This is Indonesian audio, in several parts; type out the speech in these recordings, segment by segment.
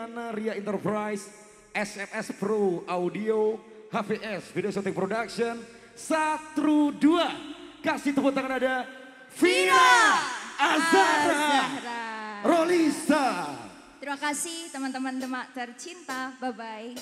Diana Ria Enterprise, SMS Pro Audio, HVS Video Shooting Production, Satru 2. Kasih tepuk tangan ada Vina Azara Rolisa. Terima kasih teman-teman Demak tercinta. Bye-bye.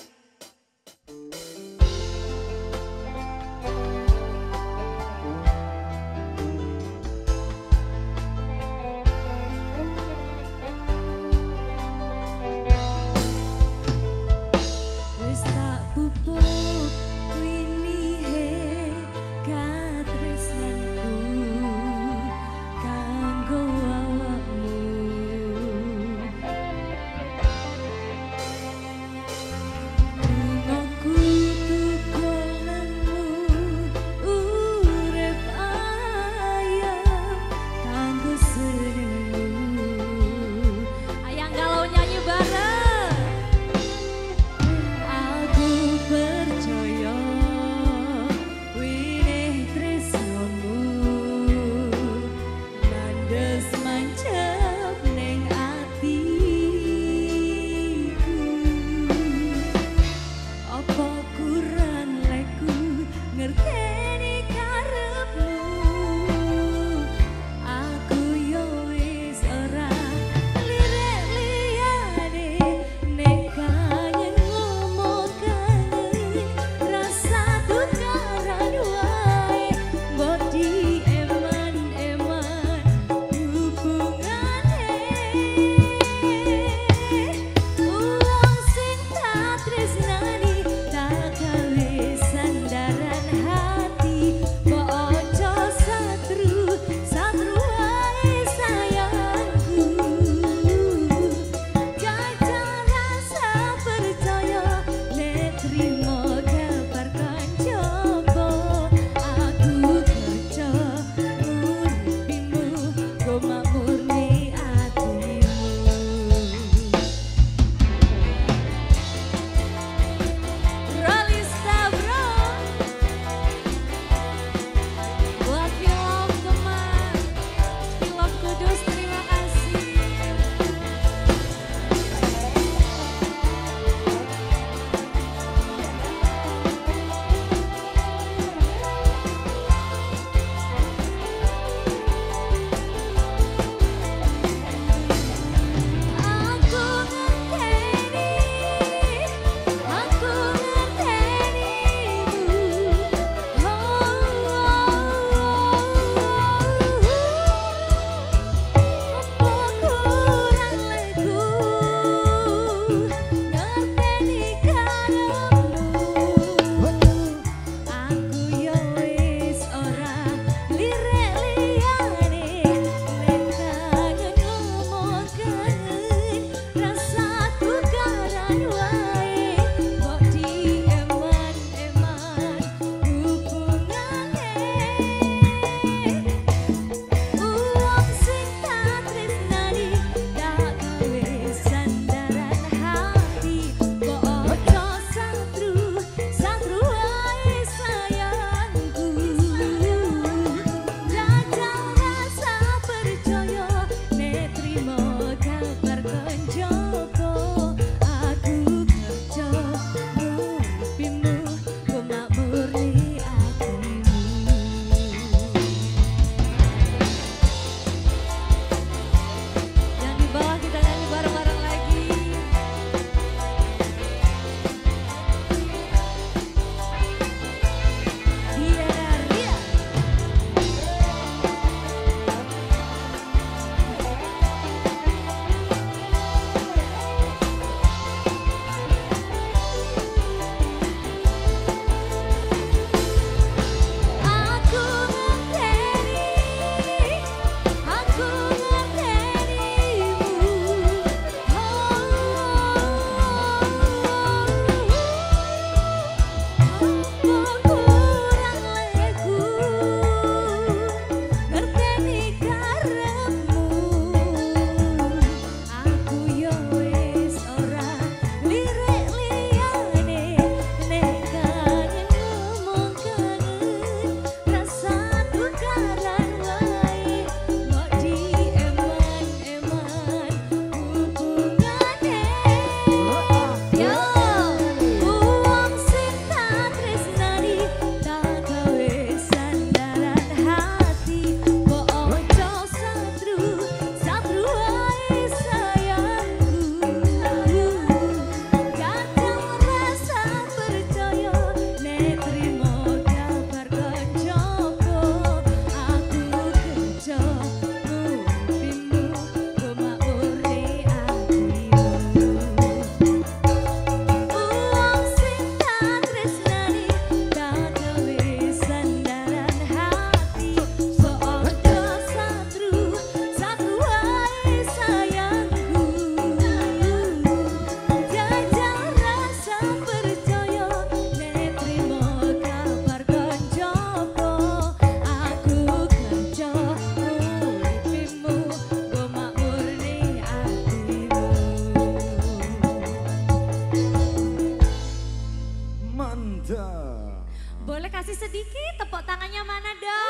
Sedikit tepuk tangannya mana dong?